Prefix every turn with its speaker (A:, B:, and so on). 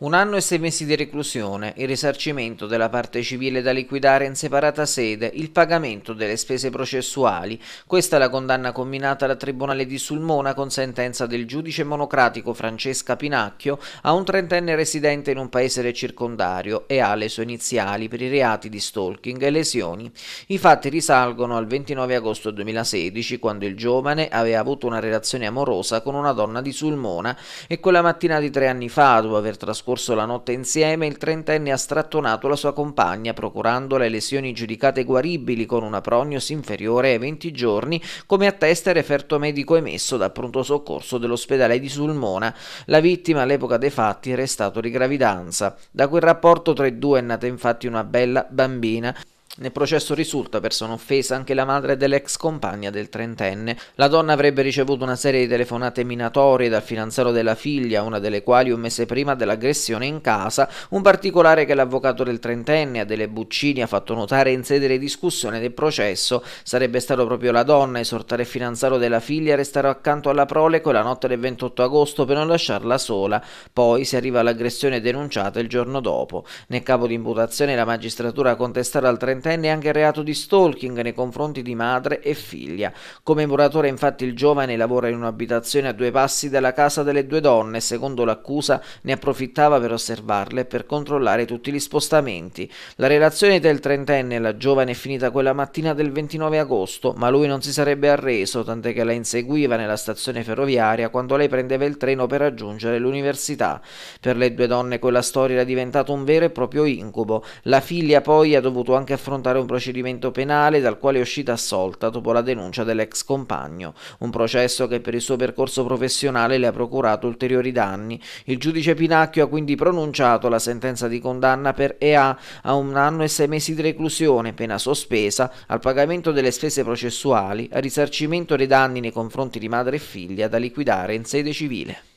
A: Un anno e sei mesi di reclusione, il risarcimento della parte civile da liquidare in separata sede, il pagamento delle spese processuali. Questa è la condanna combinata dal Tribunale di Sulmona con sentenza del giudice monocratico Francesca Pinacchio a un trentenne residente in un paese del circondario e ha le sue iniziali per i reati di stalking e lesioni. I fatti risalgono al 29 agosto 2016 quando il giovane aveva avuto una relazione amorosa con una donna di Sulmona e quella mattina di tre anni fa, dopo aver trascorso trascorso la notte insieme, il trentenne ha strattonato la sua compagna, procurandole lesioni giudicate guaribili con una prognosi inferiore ai 20 giorni, come attesta il referto medico emesso dal pronto soccorso dell'ospedale di Sulmona. La vittima all'epoca dei fatti era stato di gravidanza. Da quel rapporto tra i due è nata infatti una bella bambina. Nel processo risulta persona offesa anche la madre dell'ex compagna del trentenne. La donna avrebbe ricevuto una serie di telefonate minatorie dal fidanzato della figlia, una delle quali un mese prima dell'aggressione in casa, un particolare che l'avvocato del trentenne, Adele Buccini, ha fatto notare in sede di discussione del processo. Sarebbe stato proprio la donna a esortare il fidanzato della figlia a restare accanto alla prole quella notte del 28 agosto per non lasciarla sola. Poi si arriva all'aggressione denunciata il giorno dopo. Nel capo di imputazione la magistratura ha contestato al trentenne trentenne anche il reato di stalking nei confronti di madre e figlia. Come muratore infatti il giovane lavora in un'abitazione a due passi dalla casa delle due donne e secondo l'accusa ne approfittava per osservarle e per controllare tutti gli spostamenti. La relazione del trentenne e la giovane è finita quella mattina del 29 agosto, ma lui non si sarebbe arreso, tant'è che la inseguiva nella stazione ferroviaria quando lei prendeva il treno per raggiungere l'università. Per le due donne quella storia era diventata un vero e proprio incubo. La figlia poi ha dovuto anche affrontare affrontare un procedimento penale dal quale è uscita assolta dopo la denuncia dell'ex compagno, un processo che per il suo percorso professionale le ha procurato ulteriori danni. Il giudice Pinacchio ha quindi pronunciato la sentenza di condanna per EA a un anno e sei mesi di reclusione, pena sospesa, al pagamento delle spese processuali, al risarcimento dei danni nei confronti di madre e figlia da liquidare in sede civile.